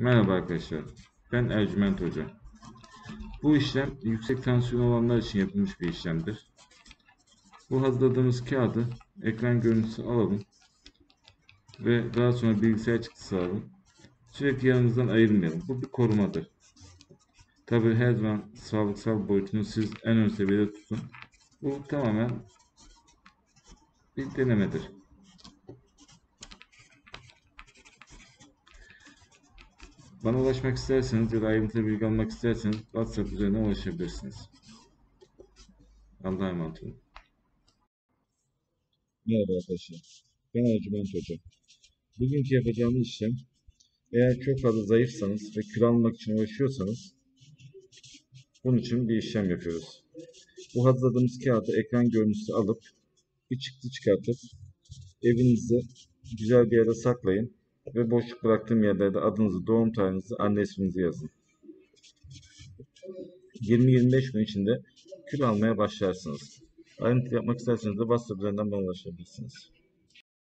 Merhaba arkadaşlar. Ben Ercüment Hoca. Bu işlem yüksek tansiyon olanlar için yapılmış bir işlemdir. Bu hazırladığımız kağıdı ekran görüntüsü alalım ve daha sonra bilgisayar çıktısı alalım. Sürekli yanımızdan ayırmayalım. Bu bir korumadır. Tabi her zaman sağlıksal boyutunu siz en ön seviyede tutun. Bu tamamen bir denemedir. Bana ulaşmak isterseniz ya da ayrıntılı bilgi almak isterseniz WhatsApp üzerinden ulaşabilirsiniz. Allah'a emanet olun. Merhaba arkadaşlar. Ben Ercüment Hoca. Bugünkü yapacağımız işlem eğer çok fazla zayıfsanız ve kilo almak için uğraşıyorsanız bunun için bir işlem yapıyoruz. Bu hazırladığımız kağıdı ekran görüntüsü alıp bir çıktı çıkartıp evinizde güzel bir yere saklayın ve boşluk bıraktığım yerlerde adınızı, doğum tarihinizi, anne isminizi yazın. 20-25 gün içinde kilo almaya başlarsınız. Ayrıntı yapmak isterseniz de WhatsApp üzerinden bana ulaşabilirsiniz.